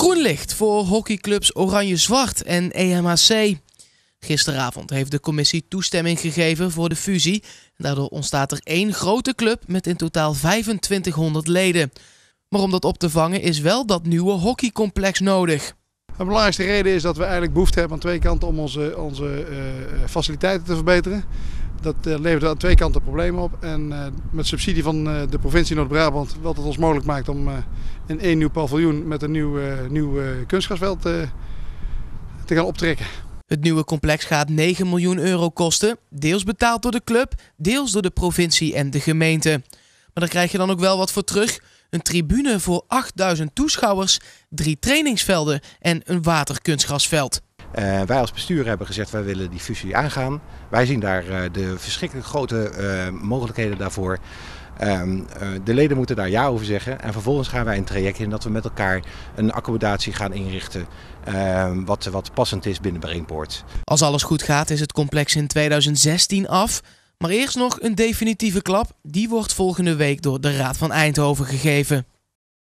Groen licht voor hockeyclubs Oranje-Zwart en EMHC. Gisteravond heeft de commissie toestemming gegeven voor de fusie. Daardoor ontstaat er één grote club met in totaal 2500 leden. Maar om dat op te vangen is wel dat nieuwe hockeycomplex nodig. De belangrijkste reden is dat we eigenlijk behoefte hebben aan twee kanten om onze, onze uh, faciliteiten te verbeteren. Dat uh, levert aan twee kanten problemen op. En uh, met subsidie van de provincie Noord-Brabant, wat het ons mogelijk maakt om in één nieuw paviljoen met een nieuw, nieuw kunstgrasveld te gaan optrekken. Het nieuwe complex gaat 9 miljoen euro kosten, deels betaald door de club, deels door de provincie en de gemeente. Maar daar krijg je dan ook wel wat voor terug. Een tribune voor 8000 toeschouwers, drie trainingsvelden en een waterkunstgrasveld. Uh, wij als bestuur hebben gezegd wij willen die fusie aangaan. Wij zien daar uh, de verschrikkelijk grote uh, mogelijkheden daarvoor. Ehm, de leden moeten daar ja over zeggen. En vervolgens gaan wij een traject in dat we met elkaar een accommodatie gaan inrichten. Ehm, wat, wat passend is binnen Brainport. Als alles goed gaat is het complex in 2016 af. Maar eerst nog een definitieve klap. Die wordt volgende week door de Raad van Eindhoven gegeven.